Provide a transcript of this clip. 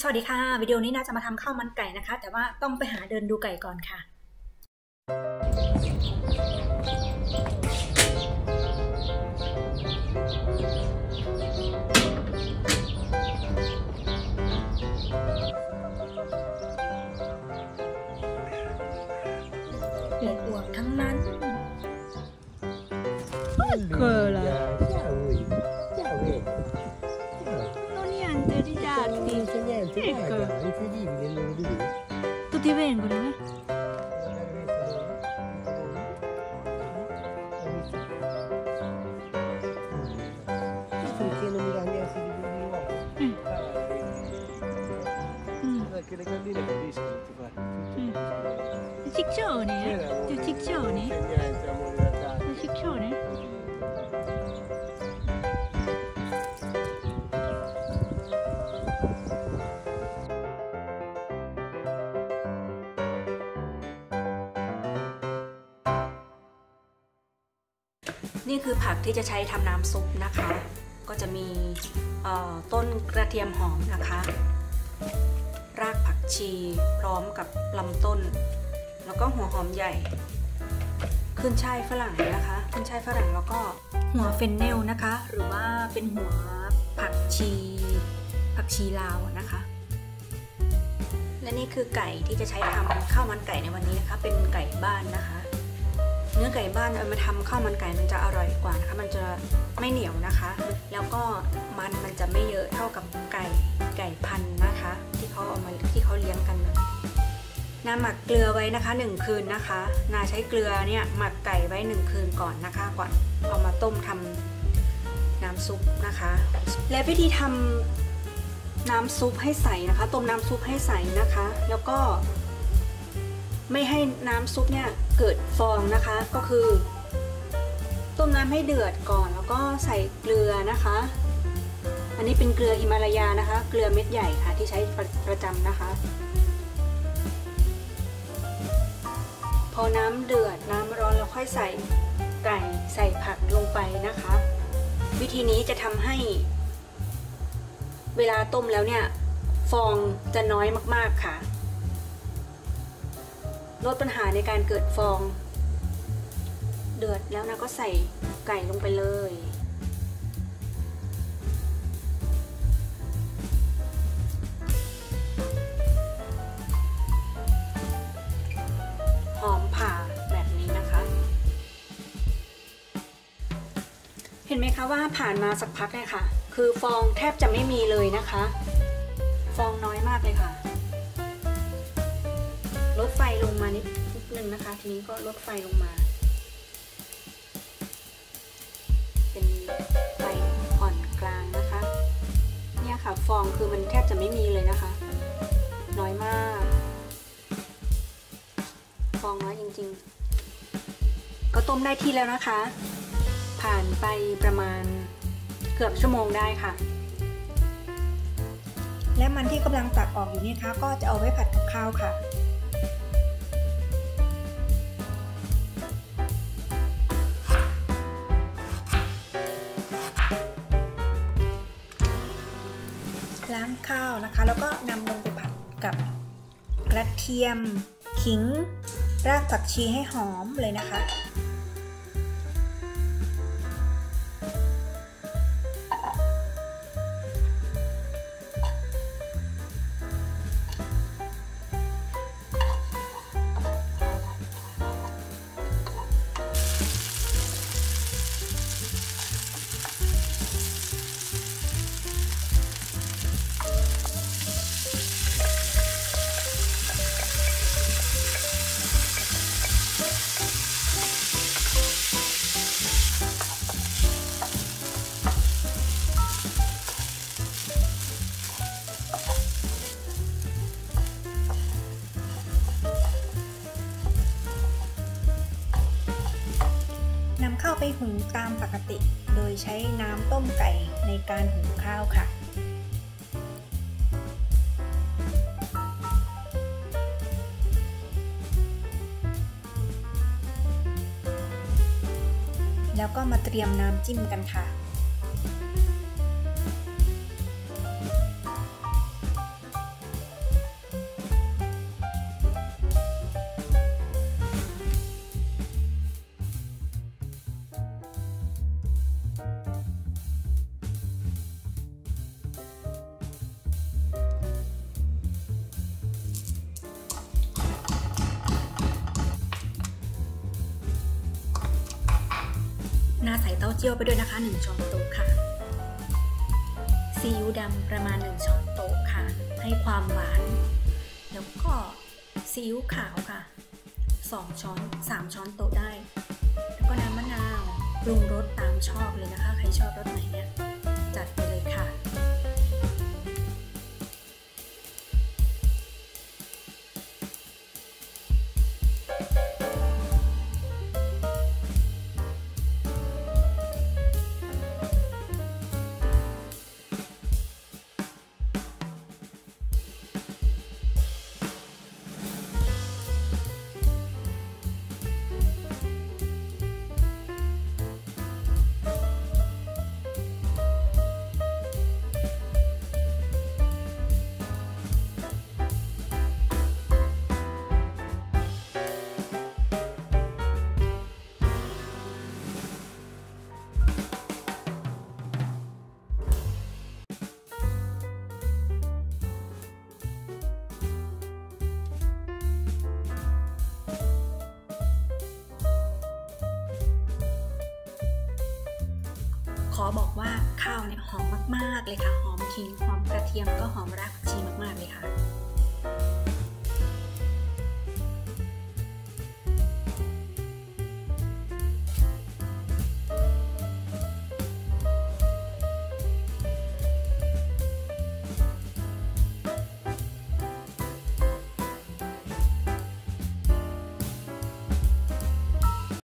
สวัสดีค่ะ วิดีโอนี้น่าจะมาทำข้าวมันไก่นะคะ แต่ว่าต้องไปหาเดินดูไก่ก่อนค่ะ Tôi? tu ti vengono eh? Ciccioni, qua. Ciccioni. Ciccioni? นี่คือผักที่จะใช้ทำน้ำซุปนะคะ ก็จะมีต้นกระเทียมหอมนะคะ รากผักชีพร้อมกับลำต้น แล้วก็หัวหอมใหญ่ ขึ้นช่ายฝรั่งนะคะ ขึ้นช่ายฝรั่งแล้วก็หัวเฟนเนลนะคะ หรือว่าเป็นหัวผักชี ผักชีลาวนะคะ และนี่คือไก่ที่จะใช้ทำข้าวมันไก่ในวันนี้นะคะ เป็นไก่บ้านนะคะ เนื้อไก่บ้านเอามาทำข้าวมันไก่มันจะอร่อยกว่านะคะ มันจะไม่เหนียวนะคะ แล้วก็มันมันจะไม่เยอะเท่ากับไก่ไก่พันนะคะ ที่เขาเอามาที่เขาเลี้ยงกันนะนาหมักเกลือไว้นะคะหนึ่งคืนนะคะ นาใช้เกลือเนี่ยหมักไก่ไว้หนึ่งคืนก่อนนะคะ ก่อนเอามาต้มทำน้ำซุปนะคะ และวิธีทำน้ำซุปให้ใสนะคะ ต้มน้ำซุปให้ใสนะคะ แล้วก็ ไม่ให้น้ำซุปเนี่ยเกิดฟองนะคะก็คือ ต้มน้ำให้เดือดก่อนแล้วก็ใส่เกลือนะคะ อันนี้เป็นเกลือฮิมาลายานะคะ เกลือเม็ดใหญ่ค่ะที่ใช้ประประจำนะคะ พอน้ำเดือดน้ำร้อนแล้วค่อยใส่ไก่ใส่ผักลงไปนะคะ วิธีนี้จะทำให้ เวลาต้มแล้วเนี่ย ฟองจะน้อยมากๆค่ะ ลดปัญหาในการเกิดฟอง เดือดแล้วนะก็ใส่ไก่ลงไปเลย หอมผ่าแบบนี้นะคะ เห็นไหมคะว่าผ่านมาสักพักเนี่ยค่ะ คือฟองแทบจะไม่มีเลยนะคะ ฟองน้อยมากเลยค่ะ ลดไฟลงมานิดนิดนึงนะคะ ทีนี้ก็ลดไฟลงมา เป็นไฟอ่อนกลางนะคะ เนี่ยค่ะฟองคือมันแทบจะไม่มีเลยนะคะ น้อยมาก ฟองน้อยจริงๆ ก็ต้มได้ที่แล้วนะคะ ผ่านไปประมาณเกือบชั่วโมงได้ค่ะและมันที่กำลังตักออกอยู่นี่คะก็จะเอาไว้ผัดกับข้าวค่ะ ข้าวนะคะ แล้วก็นำลงไปผัดกับกระเทียม ขิง รากผักชีให้หอมเลยนะคะ หุงตามปกติ โดยใช้น้ำต้มไก่ในการหุงข้าวค่ะ แล้วก็มาเตรียมน้ำจิ้มกันค่ะ นาใส่เต้าเจี้ยวไปด้วยนะคะ 1 ช้อนโต๊ะค่ะ ซีอิ๊วดำประมาณ 1 ช้อนโต๊ะค่ะ ให้ความหวาน แล้วก็ซีอิ๊วขาวค่ะ 2 ช้อน 3 ช้อนโต๊ะได้ แล้วก็น้ำมะนาวปรุงรสตามชอบเลยนะคะ ใครชอบรสไหนเนี่ย จัดไปเลยค่ะ ขอบอกว่าข้าวเนี่ยหอมมากๆเลยค่ะ หอมขิง หอมกระเทียมก็หอมรากผักชีมากๆเลยค่ะ